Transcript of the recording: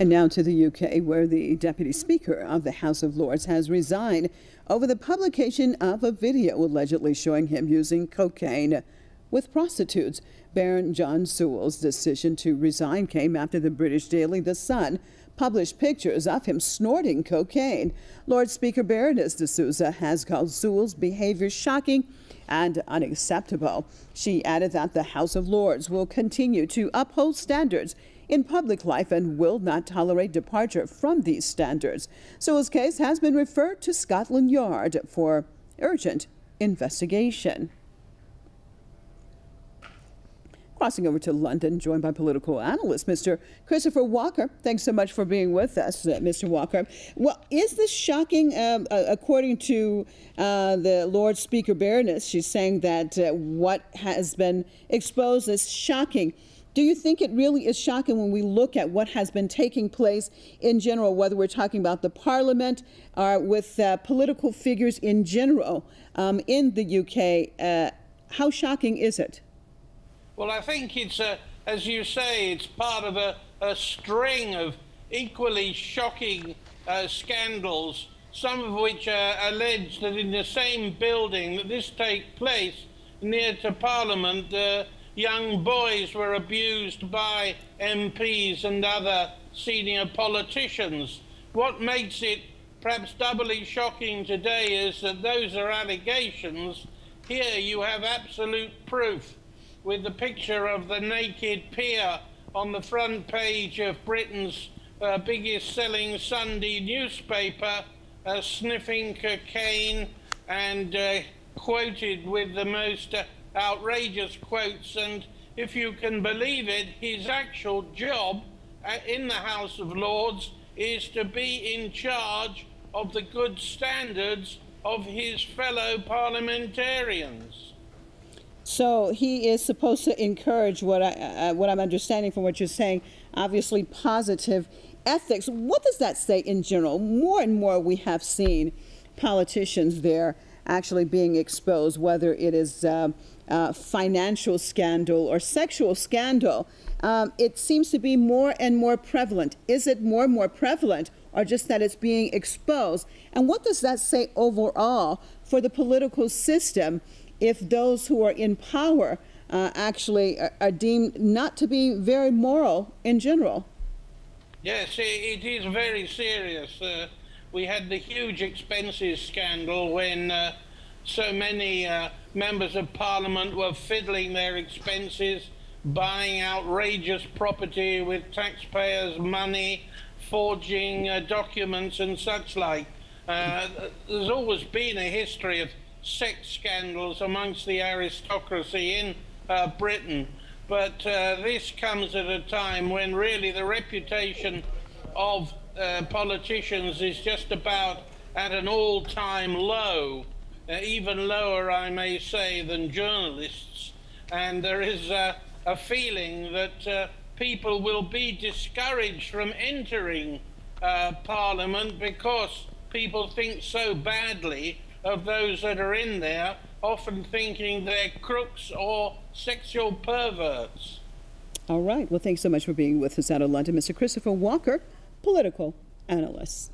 And now to the UK, where the Deputy Speaker of the House of Lords has resigned over the publication of a video allegedly showing him using cocaine with prostitutes. Baron John Sewel's decision to resign came after the British daily The Sun published pictures of him snorting cocaine. Lord Speaker Baroness D'Souza has called Sewel's behavior shocking and unacceptable. She added that the House of Lords will continue to uphold standards in public life and will not tolerate departure from these standards. Sewel's case has been referred to Scotland Yard for urgent investigation. Crossing over to London, joined by political analyst Mr. Christopher Walker. Thanks so much for being with us, uh, Mr. Walker. Well, is this shocking? Um, uh, according to uh, the Lord Speaker Baroness, she's saying that uh, what has been exposed is shocking. Do you think it really is shocking when we look at what has been taking place in general, whether we're talking about the parliament or with uh, political figures in general um, in the UK? Uh, how shocking is it? Well, I think it's, a, as you say, it's part of a, a string of equally shocking uh, scandals, some of which are alleged that in the same building that this take place, near to Parliament, uh, young boys were abused by MPs and other senior politicians. What makes it perhaps doubly shocking today is that those are allegations. Here you have absolute proof with the picture of the naked peer on the front page of Britain's uh, biggest selling Sunday newspaper, uh, sniffing cocaine and uh, quoted with the most uh, outrageous quotes. And if you can believe it, his actual job uh, in the House of Lords is to be in charge of the good standards of his fellow parliamentarians. So he is supposed to encourage what I uh, what I'm understanding from what you're saying, obviously positive ethics. What does that say in general? More and more we have seen politicians there actually being exposed, whether it is uh, uh, financial scandal or sexual scandal, um, it seems to be more and more prevalent. Is it more and more prevalent, or just that it's being exposed? And what does that say overall for the political system if those who are in power uh, actually are, are, deemed not to be very moral in general? Yes, it is very serious. Uh, we had the huge expenses scandal when uh, so many uh, members of parliament were fiddling their expenses, buying outrageous property with taxpayers' money, forging uh, documents and such like. Uh, there's always been a history of sex scandals amongst the aristocracy in uh, Britain, but uh, this comes at a time when really the reputation of uh, politicians is just about at an all-time low uh, even lower, I may say, than journalists. And there is a feeling that uh, people will be discouraged from entering uh, Parliament because people think so badly of those that are in there, often thinking they're crooks or sexual perverts. All right. Well, thanks so much for being with us out of London, Mr. Christopher Walker, political analyst.